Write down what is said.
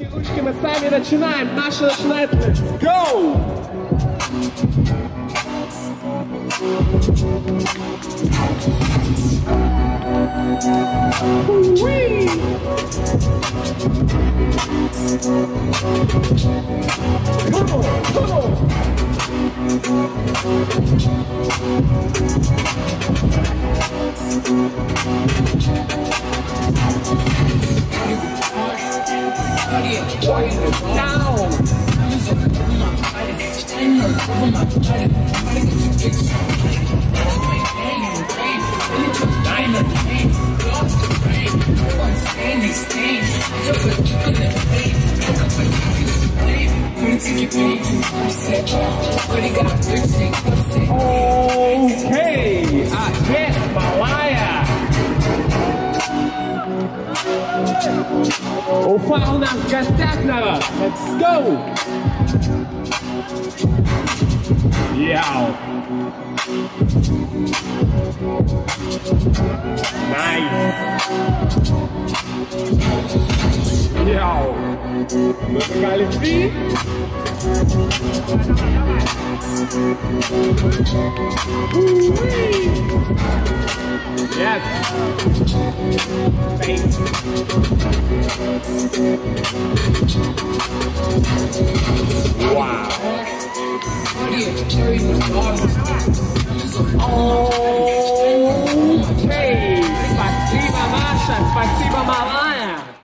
Ручки, ручки, мы сами начинаем. Наша начинает. Let's go! Come on, come on! Okay, On part en arc là-bas. Let's go! Yeah! Nice! Yeah! Notre qualifie! wee. Jeff. Faith. Wow. Okay. Спасибо, Маша. Спасибо, мама.